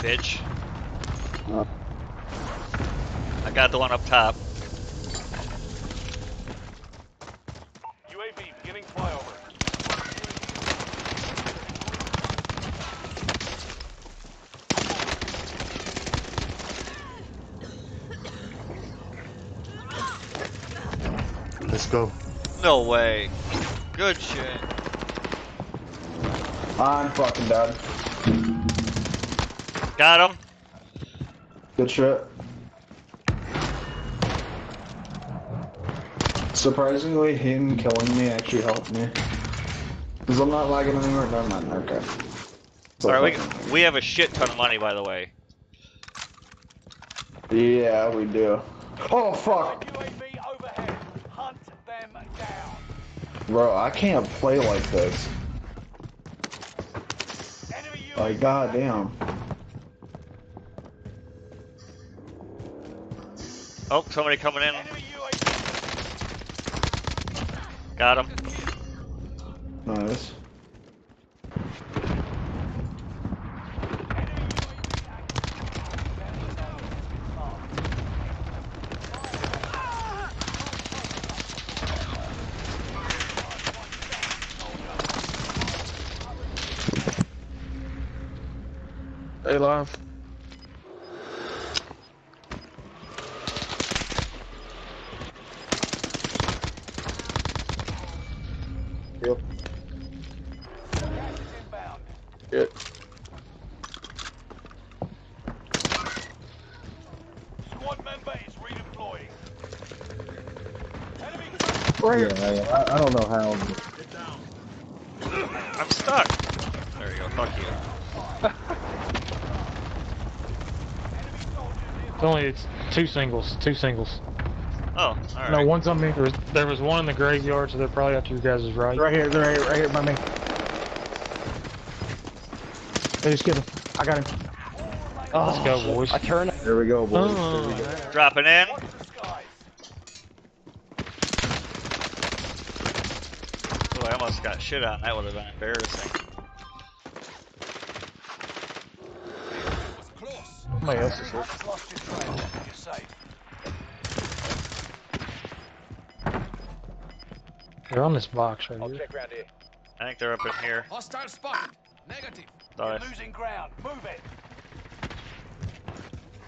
bitch. Oh. I got the one up top. UAV beginning flyover. Let's go. No way. Good shit. I'm fucking dead. Got him. Good shit. Surprisingly, him killing me actually helped me. Because I'm not lagging anymore. No, I'm not. Okay. So Alright, we, we have a shit ton of money, by the way. Yeah, we do. Oh, fuck. UAV overhead. Hunt them down. Bro, I can't play like this. Like, goddamn. Oh, somebody coming in. Got him. Nice. Hey, live. Inbound. Good. Squad member is redeploying. Enemy Yeah, I, I don't know how. I'm stuck. There you go. Fuck you. It's only it's two singles, two singles. Oh, alright. No, one's on me. There was there was one in the graveyard, so they're probably out to your guys' right. Right here, right here, right here by me. Hey, just get him. I got him. Oh, Let's go, boys. I turn. There we go, boys. Oh, There we oh. go. Dropping in. Watch. Oh, I almost got shit on. That would have been embarrassing. Somebody else is here. Just lost your trail. You're safe. They're on this box right I'll here. here. I think they're up in here. Hostile spotted. Negative. Sorry. You're losing ground. Move it.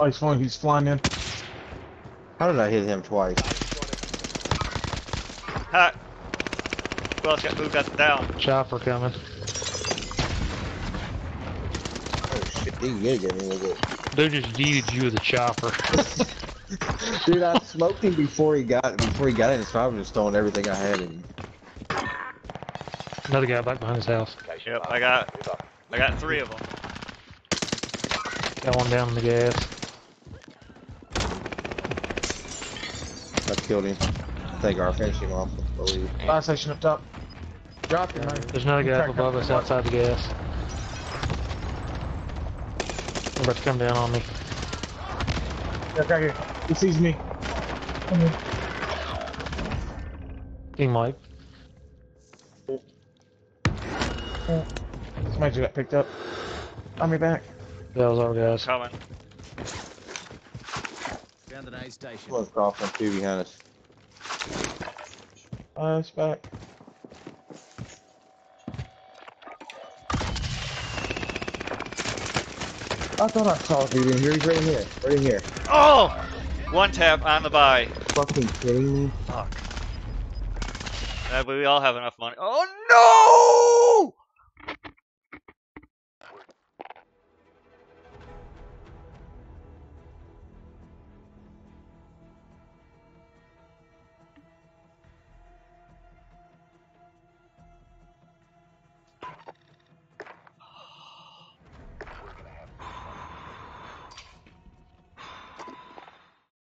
Oh, he's flying. He's flying in. How did I hit him twice? Ha! Who else got, moved got down? Chopper coming. Oh shit, he did me with it. Dude just yeeted you with a chopper. Dude, I smoked him before he got before he got in, so I was just throwing everything I had at him. Another guy back behind his house. Okay, Yep, I got I got three of them. Got one down in the gas. I killed him. I think our finishing off, I believe. Fire station up top. Drop him, man. There's another guy up above us outside the gas. They're about to come down on me. Yeah, right here. He sees me. Come here. Team Mike. Oh. Oh. Somebody just got picked up. On me back. That was our guys. Coming. Found an aid station. Someone's crossing two behind us. Uh, it's back. I thought I saw a Dude, in here, he's right in here, right in here. Oh! One tap on the buy. Fucking kidding me? Fuck. Uh, but we all have enough money. Oh